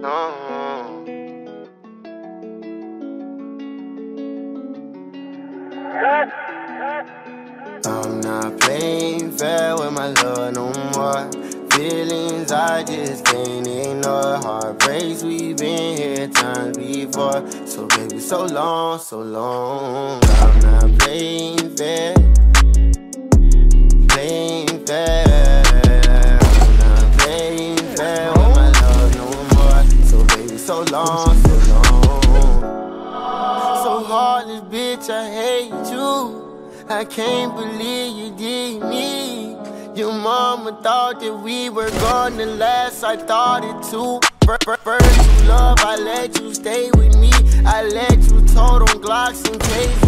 No. I'm not playing fair with my love no more. Feelings I just can't ignore. Heartbreaks we've been here times before. So baby, so long, so long. I'm not playing fair. So long, so long. So heartless, bitch, I hate you. I can't believe you did me. Your mama thought that we were gonna last. I thought it too. First, you love, I let you stay with me. I let you tote on Glocks and case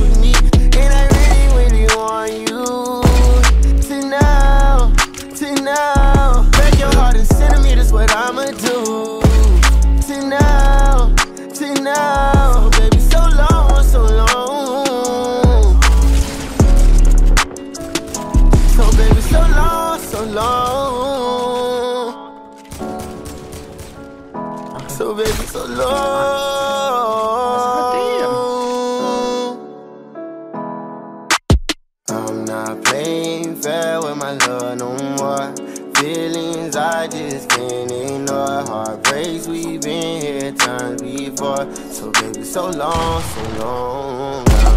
So baby, so long. I'm not playing fair with my love no more. Feelings I just can't ignore. Heartbreaks we've been here times before. So baby, so long, so long.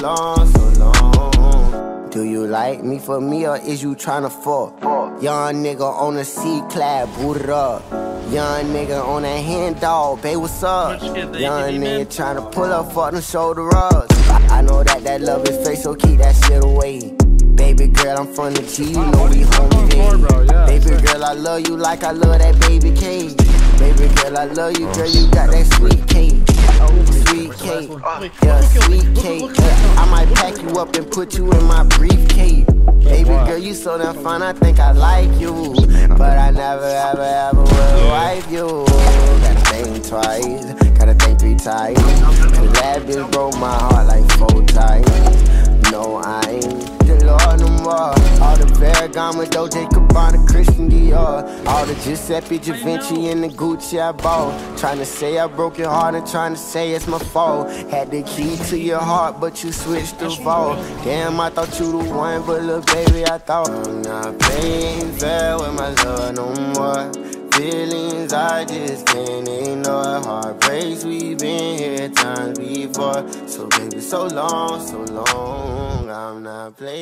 Long, so long. Do you like me for me or is you tryna fuck? Young nigga on a C-clad, booted up. Young nigga on a hand dog, babe, what's up? Much kid, they Young nigga tryna pull up, fuck them shoulder rubs. I, I know that that love is fake, so keep that shit away. Baby girl, I'm from the G, you know we home Going forward, bro, yeah, Baby girl, I love you like I love that baby cake. Baby girl, I love you, girl, you got that sweet cake. Sweet cake, yeah, sweet cake. Yeah, uh, I might pack you up and put you in my briefcase. Baby girl, you so damn fine, I think I like you. But I never, ever, ever will wife you. Gotta think twice, gotta think three times. Cause that bitch broke my heart like four times. No, I ain't the Lord no more. Ferragamo, Dolce Gabbana, Christian Dior. All the Giuseppe Givenchy and the Gucci I bought. Trying to say I broke your heart and trying to say it's my fault. Had the key to your heart, but you switched the vault. Damn, I thought you the one, but look, baby, I thought I'm not playing fair with my love no more. Feelings I just can't ignore. Heartbreaks we've been here times before. So baby, so long, so long. I'm not playing.